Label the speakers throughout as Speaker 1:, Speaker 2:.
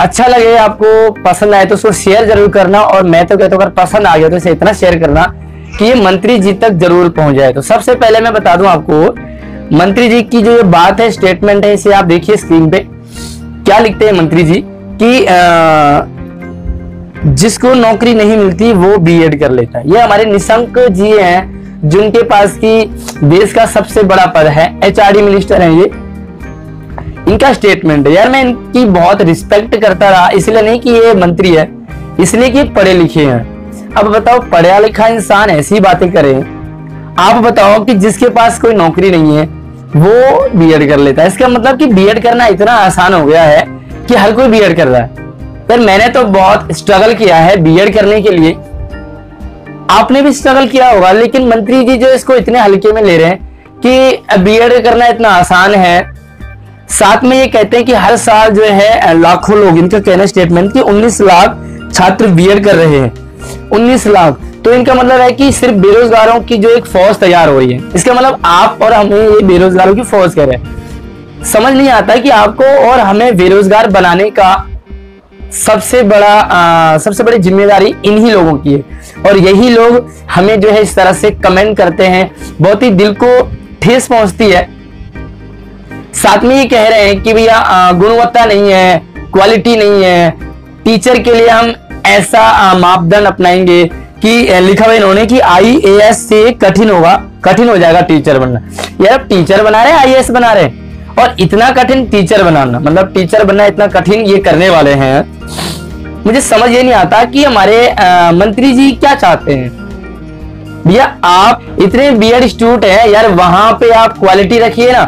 Speaker 1: अच्छा लगे आपको पसंद आए तो उसको शेयर ज़रूर करना और मैं तो कहता हूँ अगर पसंद आ गया तो इसे इतना शेयर करना कि ये मंत्री जी तक ज़रूर पहुँच जाए। तो सबसे पहले मैं बता दूँ आपको मंत्री जी की जो ये बात है स्टेटमेंट है इसे आप देखिए स्क्रीन पे। क्या लिखते हैं मंत्री जी? कि आ, जिसको नौकरी नहीं मिलती वो बीएड कर लेता है। ये हमारे निशंक जी हैं जिनके पास की देश का सबसे बड़ा पद है। एचआरडी मिनिस्टर हैं ये। इनका स्टेटमेंट है। यार मैं इनकी बहुत रिस्पेक्ट करता रहा, इसलिए नहीं कि ये मंत्री है, इसलिए कि पढ़े लिखे हैं। अब बताओ, पढ़ा लिखा इंसान ऐसी बातें करे, आप बताओ कि जिसके पास कोई नौकरी नहीं है, वो बीएड कर लेता है। इसका मतलब कि बीएड करना इतना आसान हो गया है कि हर कोई बीएड कर रहा है। पर मैंने तो बहुत स्ट्रगल किया है बीएड करने के लिए। आपने भी स्ट्रगल किया होगा, लेकिन मंत्री जी जो इसको इतने हल्के में ले रहे हैं कि बीएड करना इतना आसान है साथ में ये कहते हैं कि हर साल जो है लाखों लोग इनका कहना स्टेटमेंट कि 19 लाख छात्र बीएड कर रहे हैं। 19 लाख। तो इनका मतलब है कि सिर्फ़ बेरोजगारों की जो एक फौज तैयार हो रही है। इसका मतलब आप और हमें ये बेरोजगारों की फौज कह रहे हैं। समझ नहीं आता कि आपको और हमें बेरोजगार बनाने का सबसे बड़ा आ, सबसे बड़ी ज़िम्मेदारी इन्हीं लोगों की है। और यही लोग हमें जो है इस तरह से कमेंट करते हैं। बहुत ही दिल को ठेस पहुँचती है। साथ में ये कह रहे हैं कि भैया गुणवत्ता नहीं है क्वालिटी नहीं है। टीचर के लिए हम ऐसा मापदंड अपनाएँगे कि लिखा हुआ इन्होंने कि आई ए एस से कठिन होगा, कठिन हो जाएगा टीचर बनना। यार टीचर बना रहे आई बना रहे और इतना कठिन टीचर बनाना मतलब टीचर बनना इतना कठिन ये करने वाले हैं। मुझे समझ ये नहीं आता कि हमारे मंत्री जी क्या चाहते हैं? भैया, आप इतने बी एड स्टूडेंट हैं, यार, वहाँ पे आप क्वालिटी रखिए ना।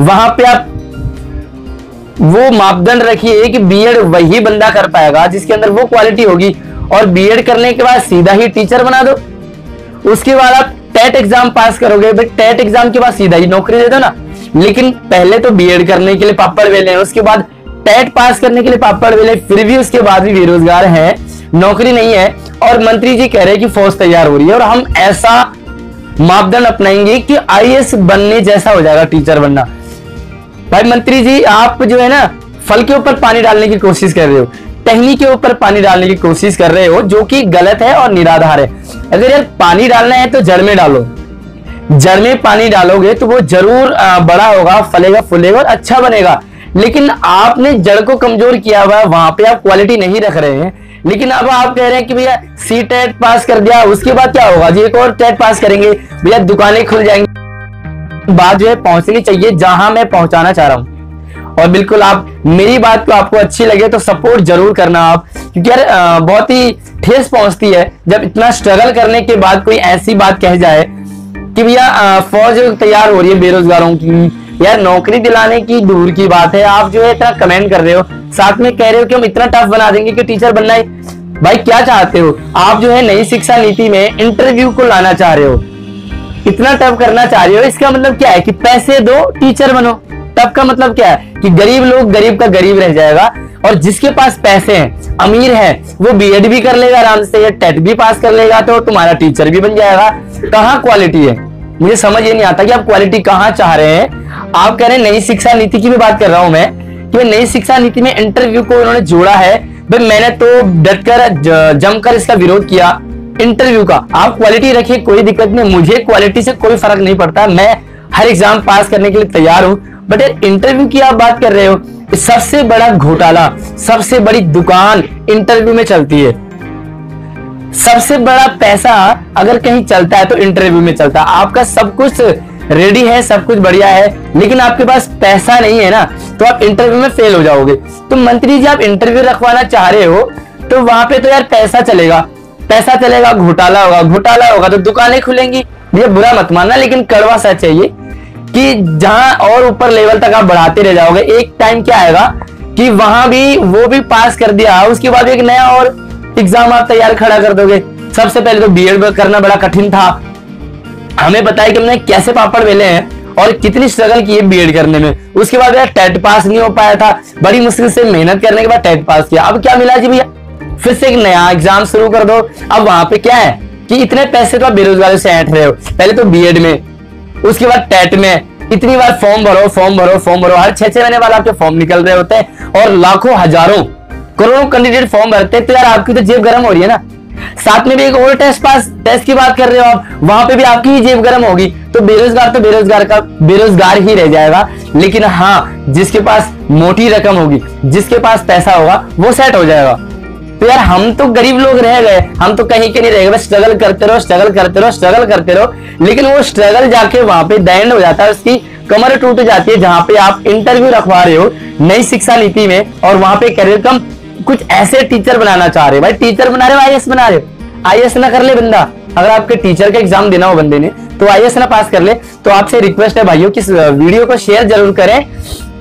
Speaker 1: वहाँ पे आप वो मापदंड रखिए कि बीएड वही बंदा कर पाएगा जिसके अंदर वो क्वालिटी होगी। और बीएड करने के बाद सीधा ही टीचर बना दो। उसके बाद आप टेट एग्ज़ाम पास करोगे। टेट एग्ज़ाम के बाद सीधा ही नौकरी दे दो ना। लेकिन पहले तो बीएड करने के लिए पापड़ वेले हैं। उसके बाद टेट पास करने के लिए पापड़ वेले फिर भी उसके बाद भी बेरोजगार है। नौकरी नहीं है। और मंत्री जी कह रहे हैं कि फौज तैयार हो रही है। और हम ऐसा मापदंड अपनाएँगे कि आईएएस बनने जैसा हो जाएगा टीचर बनना। भाई मंत्री जी, आप जो है ना, फल के ऊपर पानी डालने की कोशिश कर रहे हो, टहनी के ऊपर पानी डालने की कोशिश कर रहे हो, जो कि गलत है और निराधार है। अगर यार पानी डालना है तो जड़ में डालो। जड़ में पानी डालोगे तो वो ज़रूर बड़ा होगा, फलेगा, फूलेगा और अच्छा बनेगा। लेकिन आपने जड़ को कमज़ोर किया हुआ वहाँ पे आप क्वालिटी नहीं रख रहे हैं। लेकिन अब आप कह रहे हैं कि भैया सी टेट पास कर दिया, उसके बाद क्या होगा? जी, एक और टेट पास करेंगे। भैया, दुकानें खुल जाएँगी। बात जो है पहुंचनी चाहिए जहाँ मैं पहुंचाना चाह रहा हूँ। और बिल्कुल आप, मेरी बात को आपको अच्छी लगे तो सपोर्ट ज़रूर करना आप। क्योंकि यार बहुत ही ठेस पहुँचती है। जब इतना स्ट्रगल करने के बाद कोई ऐसी बात कह जाए कि भैया फौज तैयार हो रही है बेरोजगारों की यार नौकरी दिलाने की दूर की बात है, आप जो है इतना कमेंट कर रहे हो। साथ में कह रहे हो कि हम इतना टफ बना देंगे कि टीचर बनना है भाई, क्या चाहते हो? आप जो है नई शिक्षा नीति में इंटरव्यू को लाना चाह रहे हो। इतना टफ करना चाह रहे हो, इसका मतलब क्या है कि पैसे दो टीचर बनो। टफ का मतलब क्या है कि गरीब लोग गरीब का गरीब रह जाएगा और जिसके पास पैसे हैं, अमीर है, वो बीएड भी कर लेगा आराम से या टेट भी पास कर लेगा तो तुम्हारा टीचर भी बन जाएगा। कहाँ क्वालिटी है? मुझे समझ ये नहीं आता कि आप क्वालिटी कहाँ चाह रहे हैं। आप कह रहे हैं नई शिक्षा नीति की भी बात कर रहा हूँ मैं, कि नई शिक्षा नीति में इंटरव्यू को उन्होंने जोड़ा है। भाई मैंने तो डटकर जमकर इसका विरोध किया। इंटरव्यू का। आप क्वालिटी रखिए, कोई दिक्कत नहीं। मुझे क्वालिटी से कोई फ़र्क नहीं पड़ता। मैं हर एग्ज़ाम पास करने के लिए तैयार हूँ। बट यार इंटरव्यू की आप बात कर रहे हो सबसे बड़ा घोटाला, सबसे बड़ी दुकान इंटरव्यू में चलती है। सबसे बड़ा पैसा अगर कहीं चलता है तो इंटरव्यू में चलता है। आपका सब कुछ रेडी है, सब कुछ बढ़िया है, लेकिन आपके पास पैसा नहीं है ना तो आप इंटरव्यू में फेल हो जाओगे। तो मंत्री जी, आप इंटरव्यू रखवाना चाह रहे हो तो वहाँ पे तो यार पैसा चलेगा। पैसा चलेगा, घोटाला होगा घोटाला होगा तो दुकानें खुलेंगी। ये बुरा मत मानना, लेकिन कड़वा सच है ये कि जहाँ और ऊपर लेवल तक आप बढ़ाते रह जाओगे। एक टाइम क्या आएगा कि वहाँ भी वो भी पास कर दिया, उसके बाद एक नया और एग्ज़ाम आप तैयार खड़ा कर दोगे। सबसे पहले तो बीएड करना बड़ा कठिन था। हमें बताया कि हमने कैसे पापड़ वेले हैं और कितनी स्ट्रगल की है बीएड करने में। उसके बाद यार टेट पास नहीं हो पाया था। बड़ी मुश्किल से मेहनत करने के बाद टेट पास किया। अब क्या मिला जी भैया? फिर से एक नया एग्ज़ाम शुरू कर दो। अब वहाँ पे क्या है कि इतने पैसे तो आप बेरोजगारी से ऐठ रहे हो। पहले तो बीएड में, उसके बाद टेट में। इतनी बार फॉर्म भरो फॉर्म भरो फॉर्म भरो। हर छह छह महीने बाद आपके फॉर्म निकल रहे होते हैं और लाखों, हज़ारों, करोड़ों कैंडिडेट फॉर्म भरते हैं। तो यार आपकी तो जेब गर्म हो रही है ना। साथ में भी एक और टेस्ट पास टेस्ट की बात कर रहे हो आप। वहाँ पे भी आपकी ही जेब गर्म होगी। तो बेरोजगार तो बेरोजगार का, बेरोजगार ही रह जाएगा। लेकिन हाँ जिसके पास मोटी रकम होगी, जिसके पास पैसा होगा, वो सेट हो जाएगा। तो यार हम तो गरीब लोग रह गए। हम तो कहीं के नहीं रह गए। स्ट्रगल करते रहो स्ट्रगल करते रहो स्ट्रगल करते रहो। लेकिन वो स्ट्रगल जाके वहाँ पे दैंड हो जाता है। उसकी कमर टूट जाती है जहाँ पे आप इंटरव्यू रखवा रहे हो नई शिक्षा नीति में और वहाँ पे करियर कम। कुछ ऐसे टीचर बनाना चाह रहे हो। भाई टीचर बना रहे हो आई बना रहे हो? आई ना कर ले बंदा। अगर आपके टीचर का एग्ज़ाम देना हो बंदे ने तो आई ना पास कर ले। तो आपसे रिक्वेस्ट है भाइयों कि वीडियो को शेयर ज़रूर करें।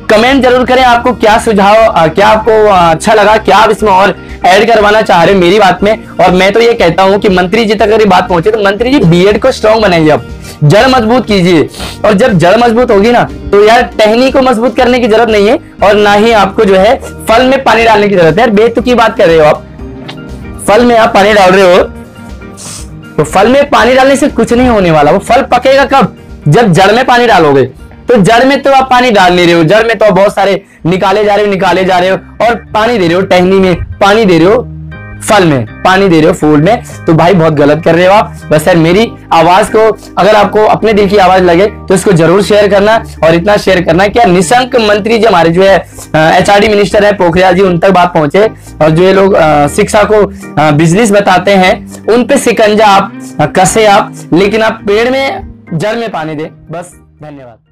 Speaker 1: कमेंट ज़रूर करें आपको क्या सुझाव क्या आपको अच्छा लगा, क्या आप इसमें और ऐड करवाना चाह रहे हो मेरी बात में, और मैं तो ये कहता हूँ कि मंत्री जी तक अगर बात पहुँचे तो मंत्री जी बीएड को स्ट्रॉन्ग बनाइए अब जड़ मज़बूत कीजिए। और जब जड़ मज़बूत होगी ना तो यार टहनी को मज़बूत करने की ज़रूरत नहीं है, और ना ही आपको जो है फल में पानी डालने की ज़रूरत है। यार, बेतु की बात कर रहे हो आप। फल में आप पानी डाल रहे हो तो फल में पानी डालने से कुछ नहीं होने वाला। वो फल पकेगा कब? जब जड़ में पानी डालोगे। तो जड़ में तो आप पानी डाल नहीं रहे हो, जड़ में तो आप बहुत सारे निकाले जा रहे हो, निकाले जा रहे हो और पानी दे रहे हो टहनी में, पानी दे रहे हो फल में, पानी दे रहे हो फूल में। तो भाई बहुत गलत कर रहे हो आप। बस यार मेरी आवाज़ को, अगर आपको अपने दिल की आवाज़ लगे तो इसको ज़रूर शेयर करना और इतना शेयर करना कि निशंक मंत्री जो हमारे जो है एचआरडी मिनिस्टर है, पोखरियाल जी, उन तक बात पहुँचे और जो ये लोग शिक्षा को बिज़नेस बताते हैं, उन पे सिकंजा आप कसे आप, लेकिन आप पेड़ में, जड़ में पानी दे। बस, धन्यवाद।